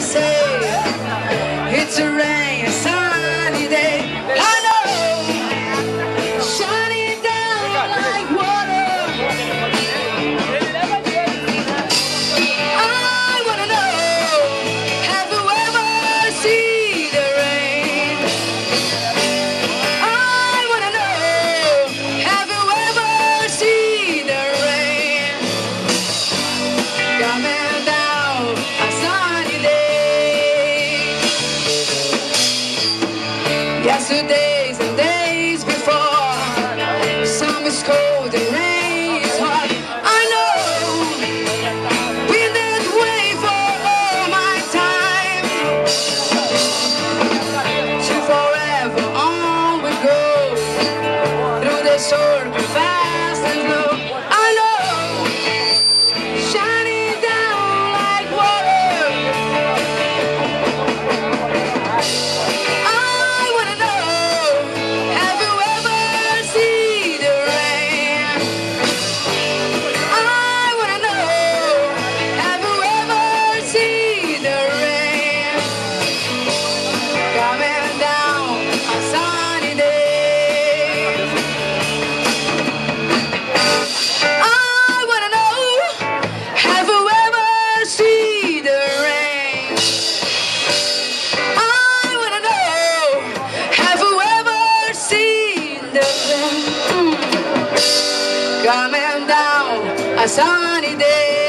say it's a rain. Yesterdays and days before. Summer's cold and rain is hot I know for all my time. To forever on we go. Through the coming down a sunny day.